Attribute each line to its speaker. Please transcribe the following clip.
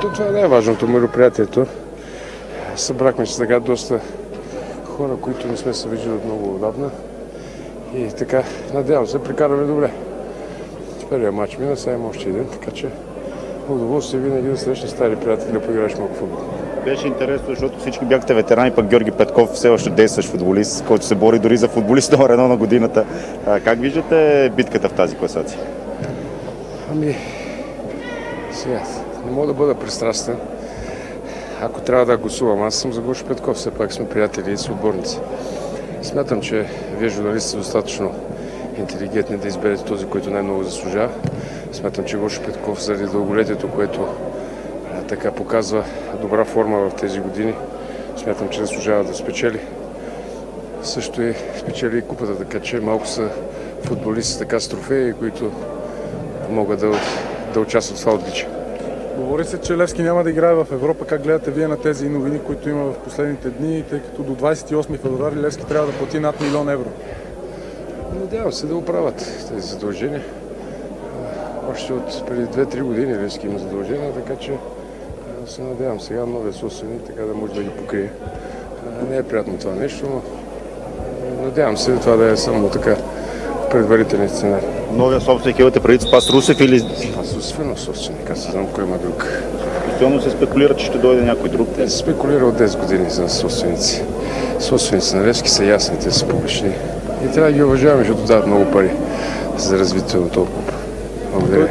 Speaker 1: То, това е важното мероприятието. Събрахме се така доста хора, които не сме се виждали от много отдавна. И така, надявам се, прикараме добре. Първият матч мина, сега има още един, така че удоволствие винаги да срещнеш стари приятели да поиграеш малко футбол.
Speaker 2: Беше интересно, защото всички бяхте ветерани, пък Георги Петков все още действащ футболист, който се бори дори за футболист номер едно на годината. А, как виждате битката в тази класация?
Speaker 1: Ами, сега, не мога да бъда пристрастен. Ако трябва да гласувам, аз съм за Гошо Петков, все пак сме приятели и съотборници. Смятам, че вие журналисти сте достатъчно интелигентни да изберете този, който най-много заслужава. Смятам, че Гошо Петков заради дълголетието, което а, така показва добра форма в тези години, смятам, че заслужава да спечели. Също и спечели и купата, така че малко са футболисти така с трофеи, които могат да, да участват в това отличие.
Speaker 3: Говори се, че Левски няма да играе в Европа. Как гледате вие на тези новини, които има в последните дни, тъй като до 28 февруари Левски трябва да плати над милион евро?
Speaker 1: Надявам се да оправят тези задължения. Още от преди 2-3 години Левски има задължения, така че се надявам сега новия собственик така да може да ги покрие. Не е приятно това нещо, но надявам се това да е само така предварителен сценарий.
Speaker 2: Новия собственик имате преди Спас Русев или
Speaker 1: Аз освен собственик, аз знам кой има друг.
Speaker 2: постоянно се спекулира, че ще дойде някой друг?
Speaker 1: Те се спекулира от 10 години за собственици. Собственици на Левски са ясни, те са публични. И трябва да ги уважаваме, защото дават много пари за развитието на клуб. Благодаря.